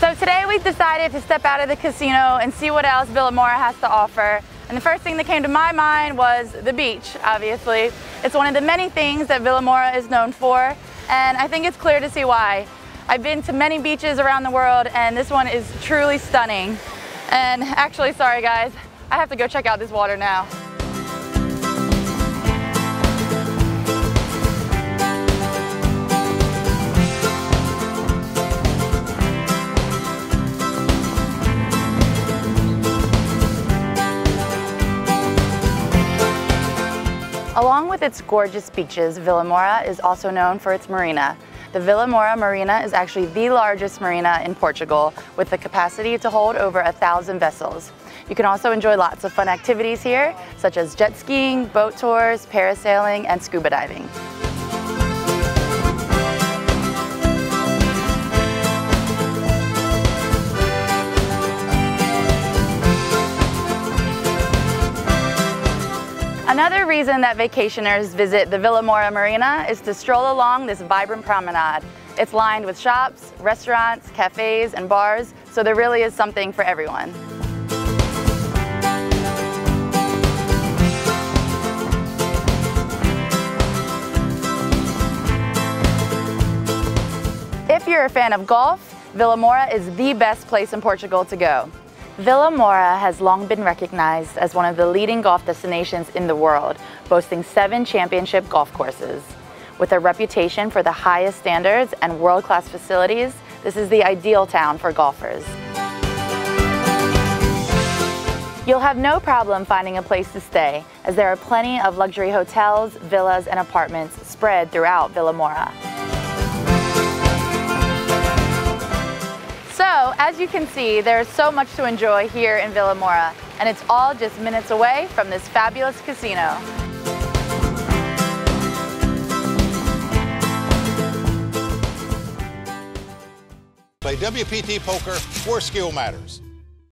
So today we've decided to step out of the casino and see what else Vilamoura has to offer. And the first thing that came to my mind was the beach, obviously. It's one of the many things that Vilamoura is known for, and I think it's clear to see why. I've been to many beaches around the world, and this one is truly stunning. And actually, sorry guys, I have to go check out this water now. Along with its gorgeous beaches, Vilamoura is also known for its marina. The Vilamoura Marina is actually the largest marina in Portugal with the capacity to hold over a thousand vessels. You can also enjoy lots of fun activities here, such as jet skiing, boat tours, parasailing, and scuba diving. Another reason that vacationers visit the Vilamoura Marina is to stroll along this vibrant promenade. It's lined with shops, restaurants, cafes, and bars, so there really is something for everyone. If you're a fan of golf, Vilamoura is the best place in Portugal to go. Vilamoura has long been recognized as one of the leading golf destinations in the world, boasting seven championship golf courses. With a reputation for the highest standards and world-class facilities, this is the ideal town for golfers. You'll have no problem finding a place to stay, as there are plenty of luxury hotels, villas, and apartments spread throughout Vilamoura. So, as you can see, there's so much to enjoy here in Vilamoura, and it's all just minutes away from this fabulous casino. Play WPT Poker where skill matters.